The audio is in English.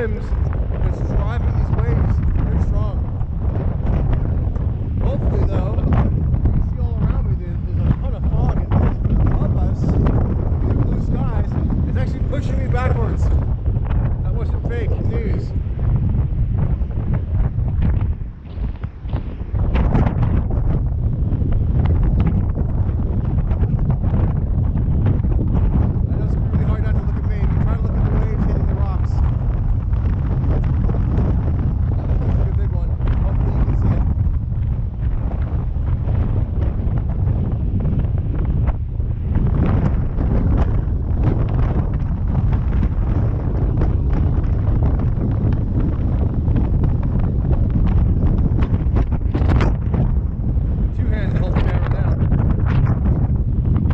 swims and driving these waves very strong. Hopefully though, you can see all around me there's, there's a ton of fog and above us, blue skies, it's actually pushing me backwards. That wasn't fake news.